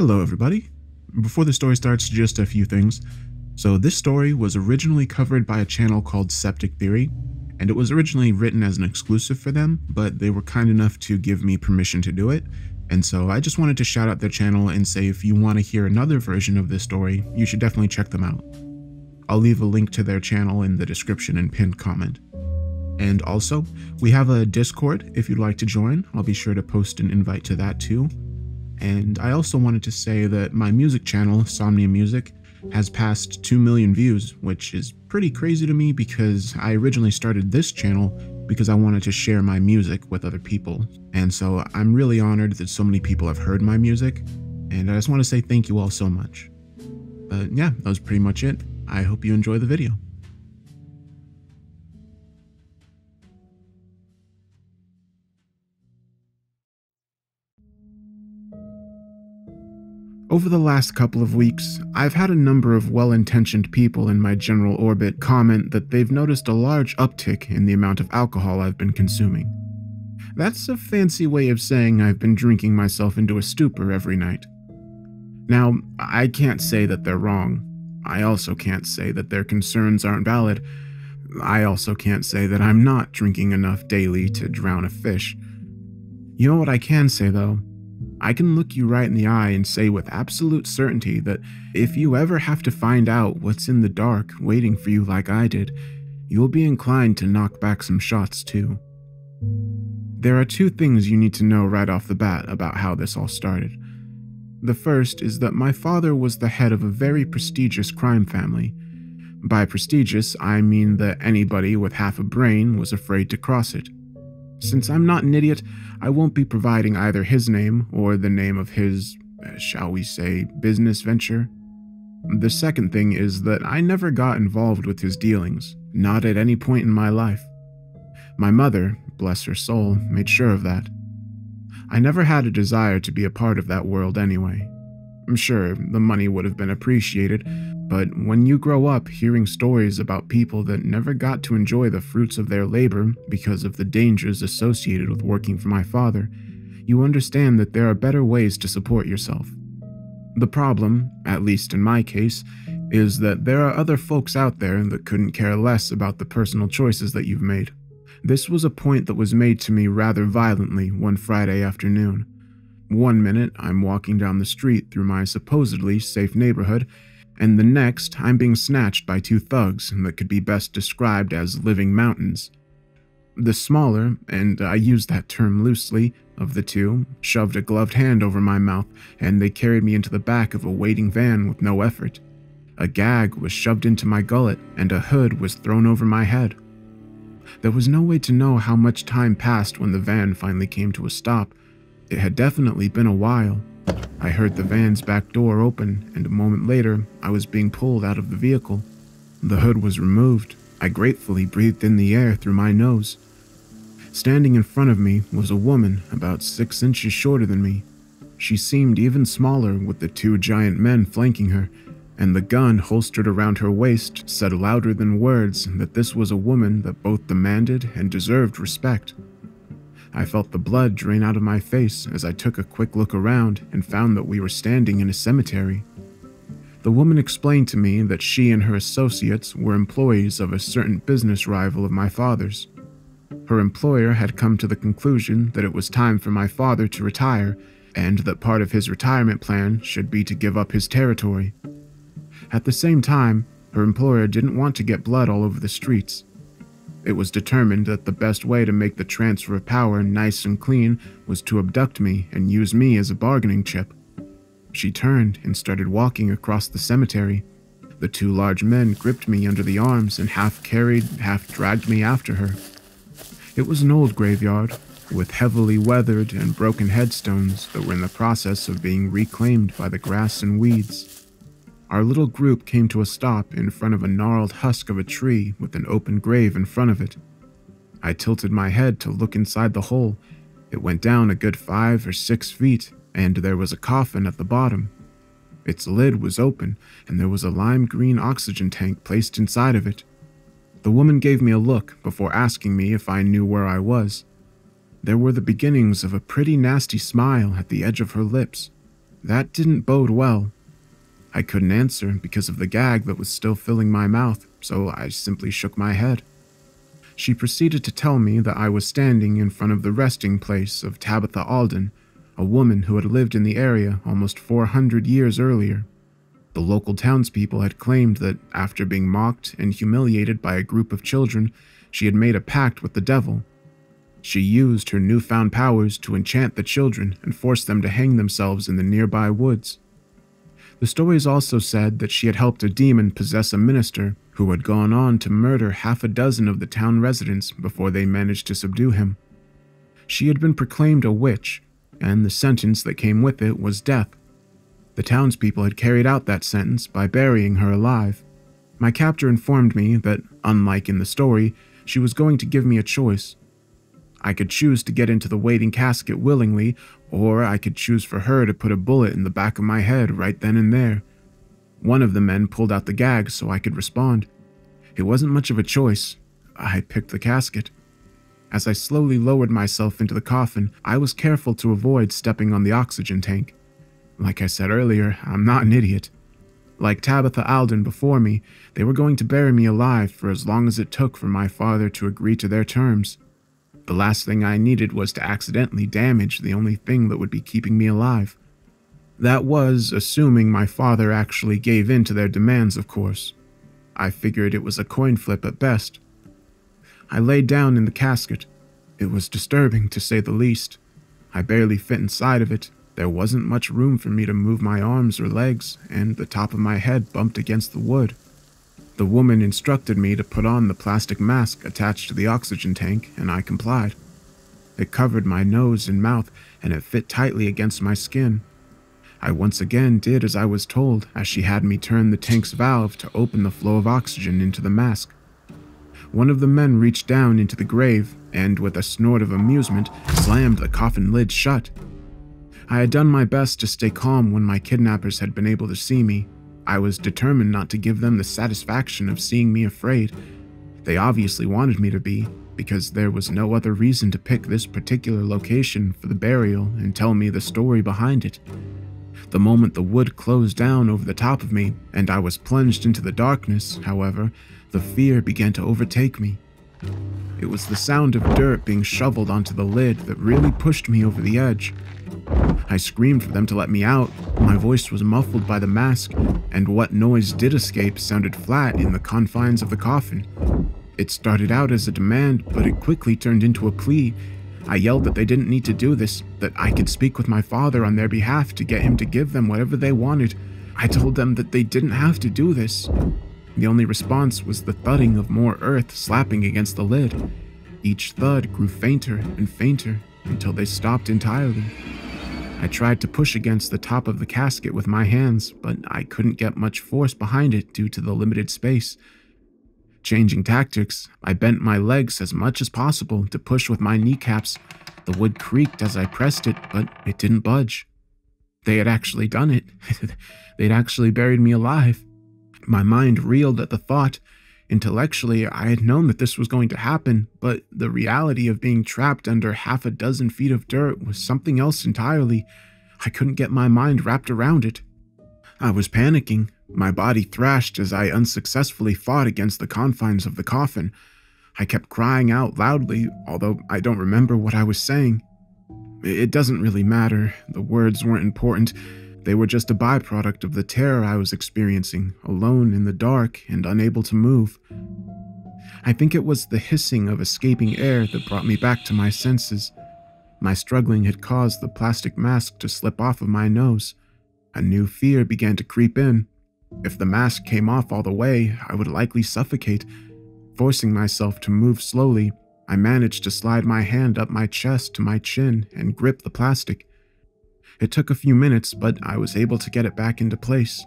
Hello, everybody. Before the story starts, just a few things. So, this story was originally covered by a channel called Septic Theory, and it was originally written as an exclusive for them, but they were kind enough to give me permission to do it. And so I just wanted to shout out their channel and say if you want to hear another version of this story, you should definitely check them out. I'll leave a link to their channel in the description and pinned comment. And also, we have a Discord if you'd like to join. I'll be sure to post an invite to that too. And I also wanted to say that my music channel, Somnium Music, has passed 2 million views, which is pretty crazy to me because I originally started this channel because I wanted to share my music with other people. And so I'm really honored that so many people have heard my music, and I just want to say thank you all so much. But yeah, that was pretty much it. I hope you enjoy the video. Over the last couple of weeks, I've had a number of well intentioned people in my general orbit comment that they've noticed a large uptick in the amount of alcohol I've been consuming. That's a fancy way of saying I've been drinking myself into a stupor every night. Now, I can't say that they're wrong. I also can't say that their concerns aren't valid. I also can't say that I'm not drinking enough daily to drown a fish. You know what I can say, though? I can look you right in the eye and say with absolute certainty that if you ever have to find out what's in the dark waiting for you like I did, you'll be inclined to knock back some shots too. There are two things you need to know right off the bat about how this all started. The first is that my father was the head of a very prestigious crime family. By prestigious, I mean that anybody with half a brain was afraid to cross it. Since I'm not an idiot, I won't be providing either his name or the name of his, uh, shall we say, business venture. The second thing is that I never got involved with his dealings, not at any point in my life. My mother, bless her soul, made sure of that. I never had a desire to be a part of that world anyway. I'm sure the money would have been appreciated, but when you grow up hearing stories about people that never got to enjoy the fruits of their labor because of the dangers associated with working for my father, you understand that there are better ways to support yourself. The problem, at least in my case, is that there are other folks out there that couldn't care less about the personal choices that you've made. This was a point that was made to me rather violently one Friday afternoon. One minute, I'm walking down the street through my supposedly safe neighborhood, and the next, I'm being snatched by two thugs that could be best described as living mountains. The smaller, and I use that term loosely, of the two shoved a gloved hand over my mouth and they carried me into the back of a waiting van with no effort. A gag was shoved into my gullet and a hood was thrown over my head. There was no way to know how much time passed when the van finally came to a stop. It had definitely been a while, I heard the van's back door open, and a moment later, I was being pulled out of the vehicle. The hood was removed. I gratefully breathed in the air through my nose. Standing in front of me was a woman about six inches shorter than me. She seemed even smaller with the two giant men flanking her, and the gun holstered around her waist said louder than words that this was a woman that both demanded and deserved respect. I felt the blood drain out of my face as I took a quick look around and found that we were standing in a cemetery. The woman explained to me that she and her associates were employees of a certain business rival of my father's. Her employer had come to the conclusion that it was time for my father to retire and that part of his retirement plan should be to give up his territory. At the same time, her employer didn't want to get blood all over the streets, it was determined that the best way to make the transfer of power nice and clean was to abduct me and use me as a bargaining chip. She turned and started walking across the cemetery. The two large men gripped me under the arms and half carried, half dragged me after her. It was an old graveyard, with heavily weathered and broken headstones that were in the process of being reclaimed by the grass and weeds. Our little group came to a stop in front of a gnarled husk of a tree with an open grave in front of it. I tilted my head to look inside the hole. It went down a good five or six feet, and there was a coffin at the bottom. Its lid was open, and there was a lime green oxygen tank placed inside of it. The woman gave me a look before asking me if I knew where I was. There were the beginnings of a pretty nasty smile at the edge of her lips. That didn't bode well. I couldn't answer because of the gag that was still filling my mouth, so I simply shook my head. She proceeded to tell me that I was standing in front of the resting place of Tabitha Alden, a woman who had lived in the area almost 400 years earlier. The local townspeople had claimed that after being mocked and humiliated by a group of children, she had made a pact with the devil. She used her newfound powers to enchant the children and force them to hang themselves in the nearby woods. The stories also said that she had helped a demon possess a minister who had gone on to murder half a dozen of the town residents before they managed to subdue him. She had been proclaimed a witch, and the sentence that came with it was death. The townspeople had carried out that sentence by burying her alive. My captor informed me that, unlike in the story, she was going to give me a choice. I could choose to get into the waiting casket willingly, or I could choose for her to put a bullet in the back of my head right then and there. One of the men pulled out the gag so I could respond. It wasn't much of a choice. I picked the casket. As I slowly lowered myself into the coffin, I was careful to avoid stepping on the oxygen tank. Like I said earlier, I'm not an idiot. Like Tabitha Alden before me, they were going to bury me alive for as long as it took for my father to agree to their terms. The last thing I needed was to accidentally damage the only thing that would be keeping me alive. That was assuming my father actually gave in to their demands, of course. I figured it was a coin flip at best. I lay down in the casket. It was disturbing, to say the least. I barely fit inside of it. There wasn't much room for me to move my arms or legs, and the top of my head bumped against the wood. The woman instructed me to put on the plastic mask attached to the oxygen tank, and I complied. It covered my nose and mouth, and it fit tightly against my skin. I once again did as I was told, as she had me turn the tank's valve to open the flow of oxygen into the mask. One of the men reached down into the grave and, with a snort of amusement, slammed the coffin lid shut. I had done my best to stay calm when my kidnappers had been able to see me. I was determined not to give them the satisfaction of seeing me afraid. They obviously wanted me to be, because there was no other reason to pick this particular location for the burial and tell me the story behind it. The moment the wood closed down over the top of me and I was plunged into the darkness, however, the fear began to overtake me. It was the sound of dirt being shoveled onto the lid that really pushed me over the edge. I screamed for them to let me out. My voice was muffled by the mask, and what noise did escape sounded flat in the confines of the coffin. It started out as a demand, but it quickly turned into a plea, I yelled that they didn't need to do this, that I could speak with my father on their behalf to get him to give them whatever they wanted. I told them that they didn't have to do this. The only response was the thudding of more earth slapping against the lid. Each thud grew fainter and fainter until they stopped entirely. I tried to push against the top of the casket with my hands, but I couldn't get much force behind it due to the limited space. Changing tactics, I bent my legs as much as possible to push with my kneecaps. The wood creaked as I pressed it, but it didn't budge. They had actually done it. They'd actually buried me alive. My mind reeled at the thought. Intellectually, I had known that this was going to happen, but the reality of being trapped under half a dozen feet of dirt was something else entirely. I couldn't get my mind wrapped around it. I was panicking, my body thrashed as I unsuccessfully fought against the confines of the coffin. I kept crying out loudly, although I don't remember what I was saying. It doesn't really matter, the words weren't important. They were just a byproduct of the terror I was experiencing, alone in the dark and unable to move. I think it was the hissing of escaping air that brought me back to my senses. My struggling had caused the plastic mask to slip off of my nose. A new fear began to creep in, if the mask came off all the way, I would likely suffocate. Forcing myself to move slowly, I managed to slide my hand up my chest to my chin and grip the plastic. It took a few minutes, but I was able to get it back into place.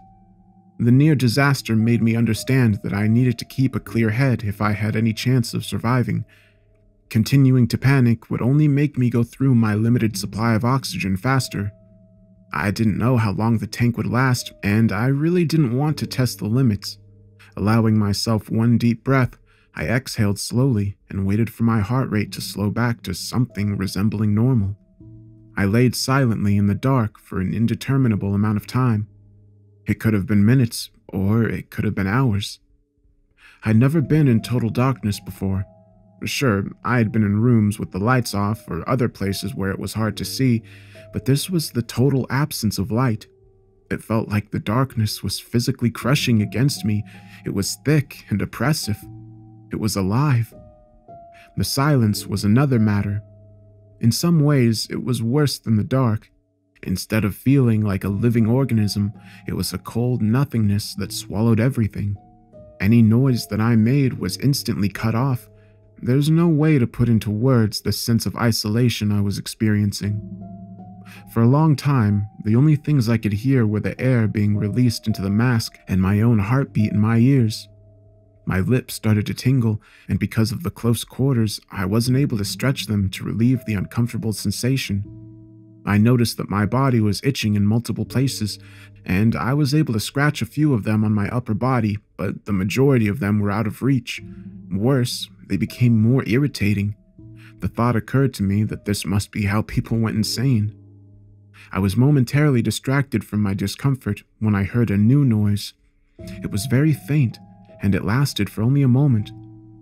The near disaster made me understand that I needed to keep a clear head if I had any chance of surviving. Continuing to panic would only make me go through my limited supply of oxygen faster. I didn't know how long the tank would last, and I really didn't want to test the limits. Allowing myself one deep breath, I exhaled slowly and waited for my heart rate to slow back to something resembling normal. I laid silently in the dark for an indeterminable amount of time. It could have been minutes, or it could have been hours. I'd never been in total darkness before. Sure, I had been in rooms with the lights off or other places where it was hard to see, but this was the total absence of light. It felt like the darkness was physically crushing against me. It was thick and oppressive. It was alive. The silence was another matter. In some ways, it was worse than the dark. Instead of feeling like a living organism, it was a cold nothingness that swallowed everything. Any noise that I made was instantly cut off. There's no way to put into words the sense of isolation I was experiencing. For a long time, the only things I could hear were the air being released into the mask and my own heartbeat in my ears. My lips started to tingle, and because of the close quarters, I wasn't able to stretch them to relieve the uncomfortable sensation. I noticed that my body was itching in multiple places, and I was able to scratch a few of them on my upper body, but the majority of them were out of reach. Worse, they became more irritating. The thought occurred to me that this must be how people went insane. I was momentarily distracted from my discomfort when I heard a new noise. It was very faint, and it lasted for only a moment.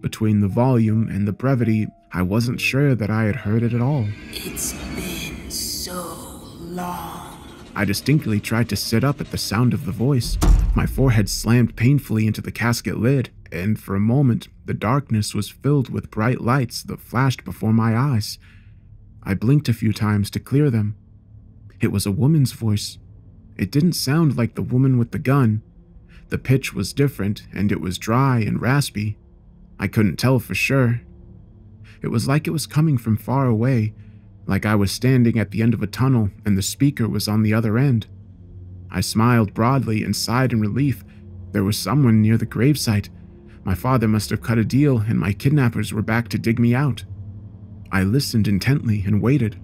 Between the volume and the brevity, I wasn't sure that I had heard it at all. It's been so long. I distinctly tried to sit up at the sound of the voice. My forehead slammed painfully into the casket lid, and for a moment, the darkness was filled with bright lights that flashed before my eyes. I blinked a few times to clear them. It was a woman's voice. It didn't sound like the woman with the gun, the pitch was different, and it was dry and raspy. I couldn't tell for sure. It was like it was coming from far away, like I was standing at the end of a tunnel and the speaker was on the other end. I smiled broadly and sighed in relief. There was someone near the gravesite. My father must have cut a deal, and my kidnappers were back to dig me out. I listened intently and waited.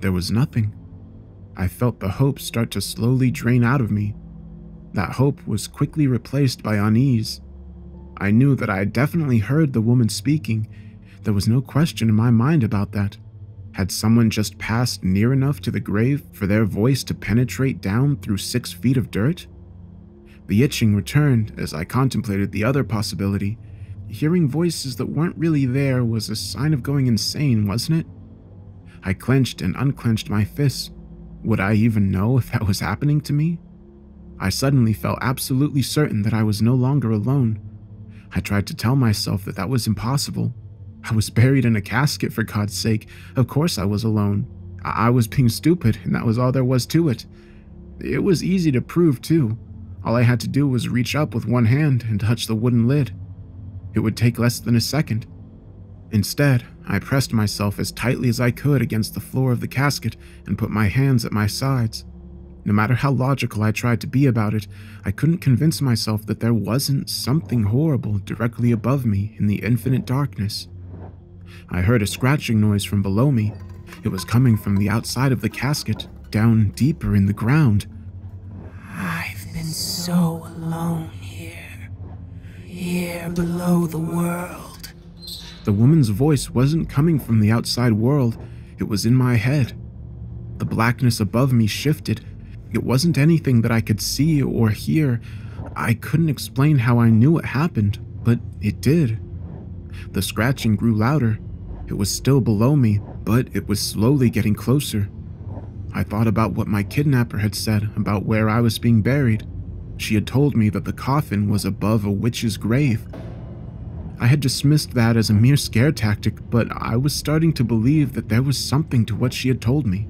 There was nothing. I felt the hope start to slowly drain out of me. That hope was quickly replaced by unease. I knew that I had definitely heard the woman speaking. There was no question in my mind about that. Had someone just passed near enough to the grave for their voice to penetrate down through six feet of dirt? The itching returned as I contemplated the other possibility. Hearing voices that weren't really there was a sign of going insane, wasn't it? I clenched and unclenched my fists. Would I even know if that was happening to me? I suddenly felt absolutely certain that I was no longer alone. I tried to tell myself that that was impossible. I was buried in a casket, for God's sake. Of course I was alone. I, I was being stupid, and that was all there was to it. It was easy to prove, too. All I had to do was reach up with one hand and touch the wooden lid. It would take less than a second. Instead, I pressed myself as tightly as I could against the floor of the casket and put my hands at my sides. No matter how logical I tried to be about it, I couldn't convince myself that there wasn't something horrible directly above me in the infinite darkness. I heard a scratching noise from below me. It was coming from the outside of the casket, down deeper in the ground. I've been so alone here, here below the world. The woman's voice wasn't coming from the outside world, it was in my head. The blackness above me shifted it wasn't anything that I could see or hear. I couldn't explain how I knew it happened, but it did. The scratching grew louder. It was still below me, but it was slowly getting closer. I thought about what my kidnapper had said about where I was being buried. She had told me that the coffin was above a witch's grave. I had dismissed that as a mere scare tactic, but I was starting to believe that there was something to what she had told me.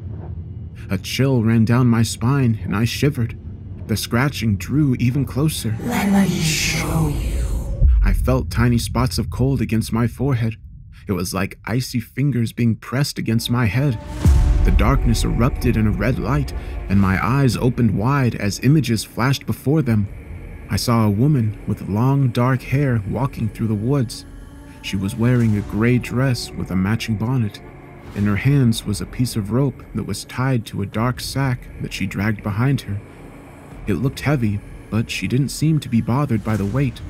A chill ran down my spine and I shivered. The scratching drew even closer. Let me show you. I felt tiny spots of cold against my forehead. It was like icy fingers being pressed against my head. The darkness erupted in a red light, and my eyes opened wide as images flashed before them. I saw a woman with long dark hair walking through the woods. She was wearing a gray dress with a matching bonnet. In her hands was a piece of rope that was tied to a dark sack that she dragged behind her. It looked heavy, but she didn't seem to be bothered by the weight.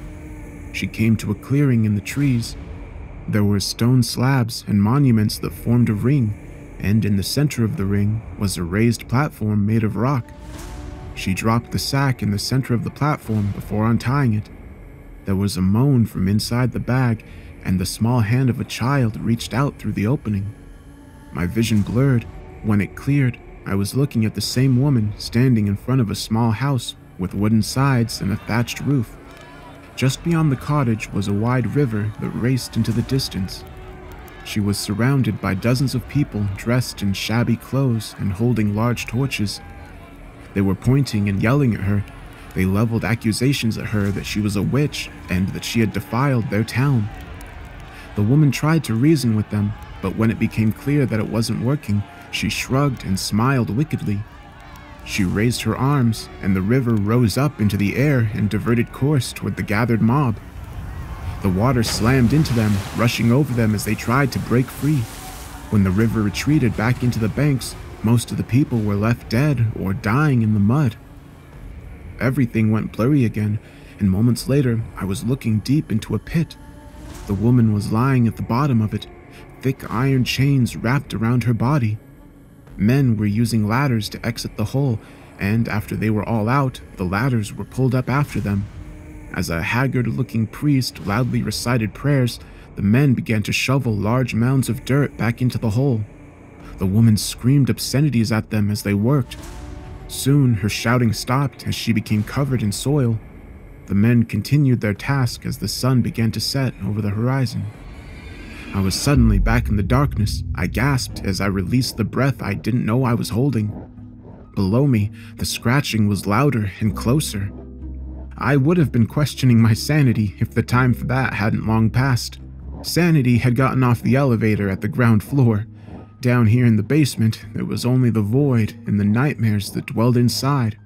She came to a clearing in the trees. There were stone slabs and monuments that formed a ring, and in the center of the ring was a raised platform made of rock. She dropped the sack in the center of the platform before untying it. There was a moan from inside the bag, and the small hand of a child reached out through the opening. My vision blurred. When it cleared, I was looking at the same woman standing in front of a small house with wooden sides and a thatched roof. Just beyond the cottage was a wide river that raced into the distance. She was surrounded by dozens of people dressed in shabby clothes and holding large torches. They were pointing and yelling at her. They leveled accusations at her that she was a witch and that she had defiled their town. The woman tried to reason with them, but when it became clear that it wasn't working, she shrugged and smiled wickedly. She raised her arms, and the river rose up into the air and diverted course toward the gathered mob. The water slammed into them, rushing over them as they tried to break free. When the river retreated back into the banks, most of the people were left dead or dying in the mud. Everything went blurry again, and moments later, I was looking deep into a pit. The woman was lying at the bottom of it, thick iron chains wrapped around her body. Men were using ladders to exit the hole, and after they were all out, the ladders were pulled up after them. As a haggard looking priest loudly recited prayers, the men began to shovel large mounds of dirt back into the hole. The woman screamed obscenities at them as they worked. Soon her shouting stopped as she became covered in soil. The men continued their task as the sun began to set over the horizon. I was suddenly back in the darkness. I gasped as I released the breath I didn't know I was holding. Below me, the scratching was louder and closer. I would have been questioning my sanity if the time for that hadn't long passed. Sanity had gotten off the elevator at the ground floor. Down here in the basement, there was only the void and the nightmares that dwelled inside.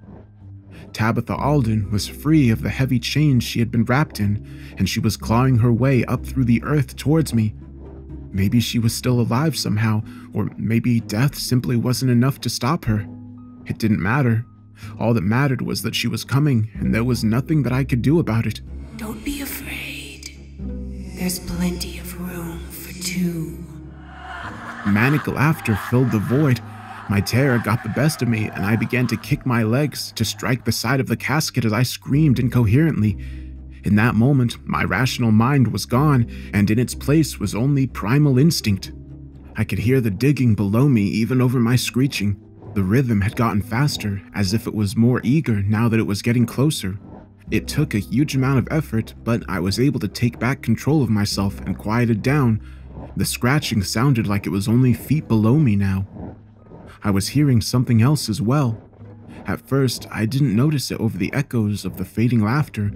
Tabitha Alden was free of the heavy chains she had been wrapped in, and she was clawing her way up through the earth towards me. Maybe she was still alive somehow, or maybe death simply wasn't enough to stop her. It didn't matter. All that mattered was that she was coming, and there was nothing that I could do about it. Don't be afraid. There's plenty of room for two. Manic laughter filled the void. My terror got the best of me, and I began to kick my legs to strike the side of the casket as I screamed incoherently. In that moment, my rational mind was gone, and in its place was only primal instinct. I could hear the digging below me even over my screeching. The rhythm had gotten faster, as if it was more eager now that it was getting closer. It took a huge amount of effort, but I was able to take back control of myself and quieted down. The scratching sounded like it was only feet below me now. I was hearing something else as well. At first, I didn't notice it over the echoes of the fading laughter,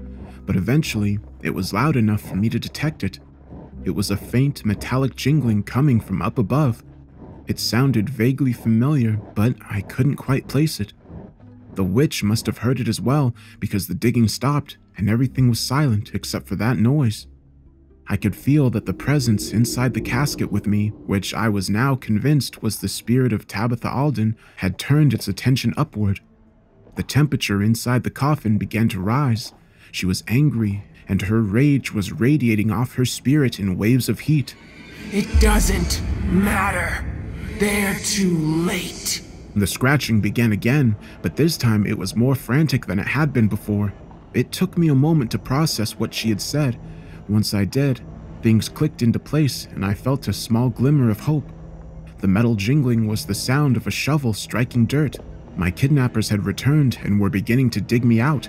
but eventually, it was loud enough for me to detect it. It was a faint metallic jingling coming from up above. It sounded vaguely familiar, but I couldn't quite place it. The witch must have heard it as well, because the digging stopped and everything was silent except for that noise. I could feel that the presence inside the casket with me, which I was now convinced was the spirit of Tabitha Alden, had turned its attention upward. The temperature inside the coffin began to rise. She was angry, and her rage was radiating off her spirit in waves of heat. It doesn't matter. They're too late. The scratching began again, but this time it was more frantic than it had been before. It took me a moment to process what she had said. Once I did, things clicked into place and I felt a small glimmer of hope. The metal jingling was the sound of a shovel striking dirt. My kidnappers had returned and were beginning to dig me out.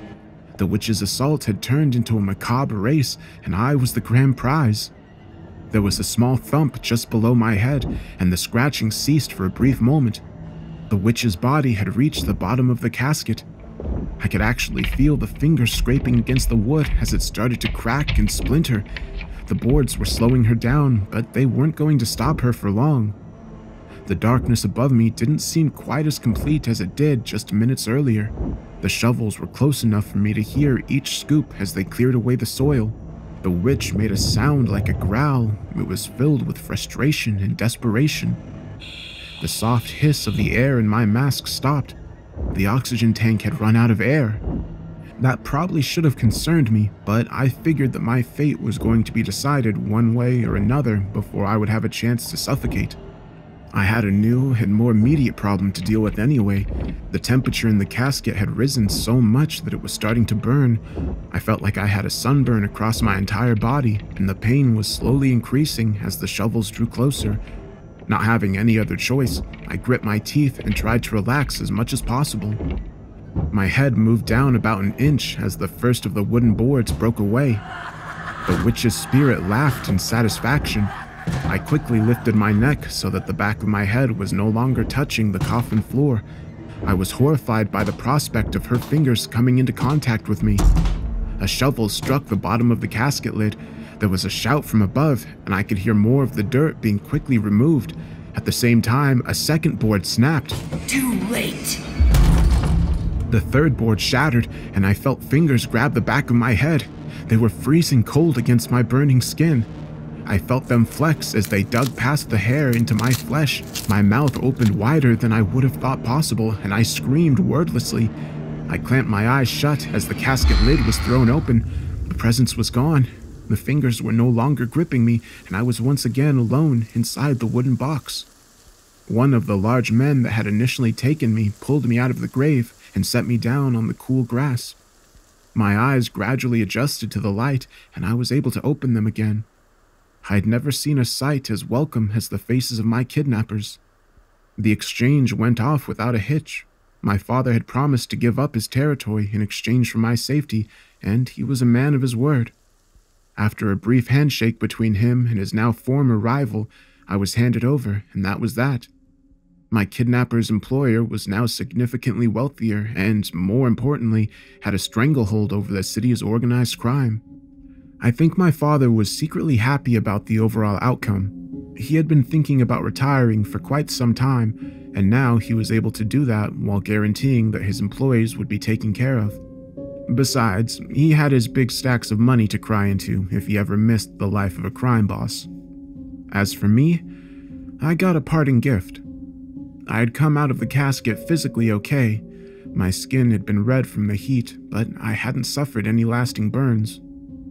The witch's assault had turned into a macabre race, and I was the grand prize. There was a small thump just below my head, and the scratching ceased for a brief moment. The witch's body had reached the bottom of the casket. I could actually feel the fingers scraping against the wood as it started to crack and splinter. The boards were slowing her down, but they weren't going to stop her for long. The darkness above me didn't seem quite as complete as it did just minutes earlier. The shovels were close enough for me to hear each scoop as they cleared away the soil. The witch made a sound like a growl. It was filled with frustration and desperation. The soft hiss of the air in my mask stopped. The oxygen tank had run out of air. That probably should have concerned me, but I figured that my fate was going to be decided one way or another before I would have a chance to suffocate. I had a new and more immediate problem to deal with anyway. The temperature in the casket had risen so much that it was starting to burn. I felt like I had a sunburn across my entire body, and the pain was slowly increasing as the shovels drew closer. Not having any other choice, I gripped my teeth and tried to relax as much as possible. My head moved down about an inch as the first of the wooden boards broke away. The witch's spirit laughed in satisfaction. I quickly lifted my neck so that the back of my head was no longer touching the coffin floor. I was horrified by the prospect of her fingers coming into contact with me. A shovel struck the bottom of the casket lid. There was a shout from above, and I could hear more of the dirt being quickly removed. At the same time, a second board snapped. Too late. The third board shattered, and I felt fingers grab the back of my head. They were freezing cold against my burning skin. I felt them flex as they dug past the hair into my flesh. My mouth opened wider than I would have thought possible, and I screamed wordlessly. I clamped my eyes shut as the casket lid was thrown open. The presence was gone. The fingers were no longer gripping me, and I was once again alone inside the wooden box. One of the large men that had initially taken me pulled me out of the grave and set me down on the cool grass. My eyes gradually adjusted to the light, and I was able to open them again. I had never seen a sight as welcome as the faces of my kidnappers. The exchange went off without a hitch. My father had promised to give up his territory in exchange for my safety, and he was a man of his word. After a brief handshake between him and his now former rival, I was handed over, and that was that. My kidnapper's employer was now significantly wealthier and, more importantly, had a stranglehold over the city's organized crime. I think my father was secretly happy about the overall outcome. He had been thinking about retiring for quite some time, and now he was able to do that while guaranteeing that his employees would be taken care of. Besides, he had his big stacks of money to cry into if he ever missed the life of a crime boss. As for me, I got a parting gift. I had come out of the casket physically okay. My skin had been red from the heat, but I hadn't suffered any lasting burns.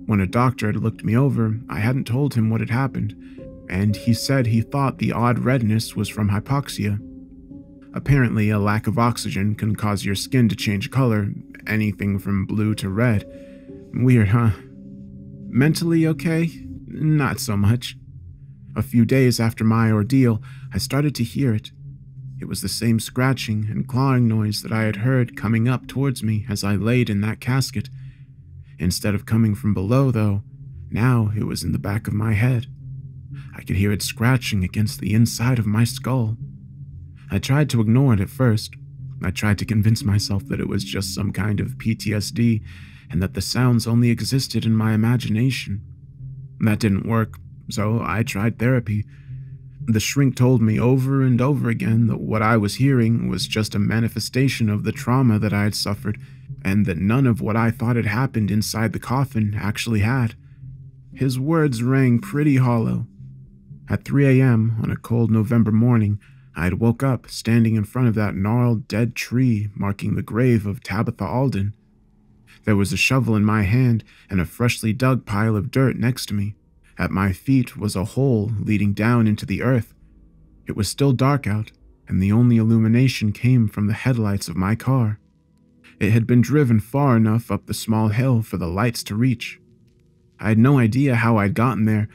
When a doctor had looked me over, I hadn't told him what had happened, and he said he thought the odd redness was from hypoxia. Apparently, a lack of oxygen can cause your skin to change color, anything from blue to red. Weird, huh? Mentally okay? Not so much. A few days after my ordeal, I started to hear it. It was the same scratching and clawing noise that I had heard coming up towards me as I laid in that casket. Instead of coming from below, though, now it was in the back of my head. I could hear it scratching against the inside of my skull. I tried to ignore it at first. I tried to convince myself that it was just some kind of PTSD and that the sounds only existed in my imagination. That didn't work, so I tried therapy the shrink told me over and over again that what I was hearing was just a manifestation of the trauma that I had suffered, and that none of what I thought had happened inside the coffin actually had. His words rang pretty hollow. At 3 a.m. on a cold November morning, I had woke up standing in front of that gnarled dead tree marking the grave of Tabitha Alden. There was a shovel in my hand and a freshly dug pile of dirt next to me. At my feet was a hole leading down into the earth. It was still dark out, and the only illumination came from the headlights of my car. It had been driven far enough up the small hill for the lights to reach. I had no idea how I'd gotten there.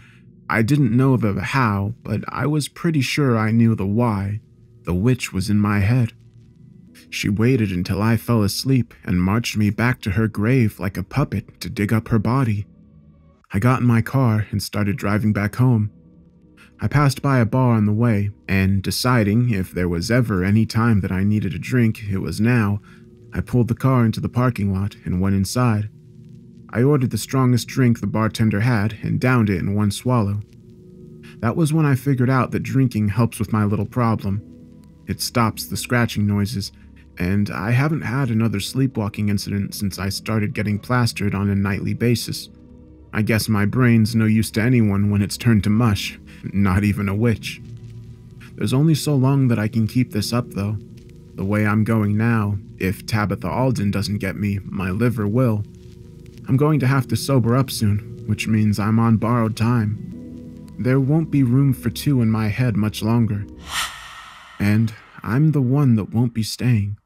I didn't know the how, but I was pretty sure I knew the why. The witch was in my head. She waited until I fell asleep and marched me back to her grave like a puppet to dig up her body. I got in my car and started driving back home. I passed by a bar on the way, and deciding if there was ever any time that I needed a drink, it was now, I pulled the car into the parking lot and went inside. I ordered the strongest drink the bartender had and downed it in one swallow. That was when I figured out that drinking helps with my little problem. It stops the scratching noises, and I haven't had another sleepwalking incident since I started getting plastered on a nightly basis. I guess my brain's no use to anyone when it's turned to mush, not even a witch. There's only so long that I can keep this up, though. The way I'm going now, if Tabitha Alden doesn't get me, my liver will. I'm going to have to sober up soon, which means I'm on borrowed time. There won't be room for two in my head much longer. And I'm the one that won't be staying.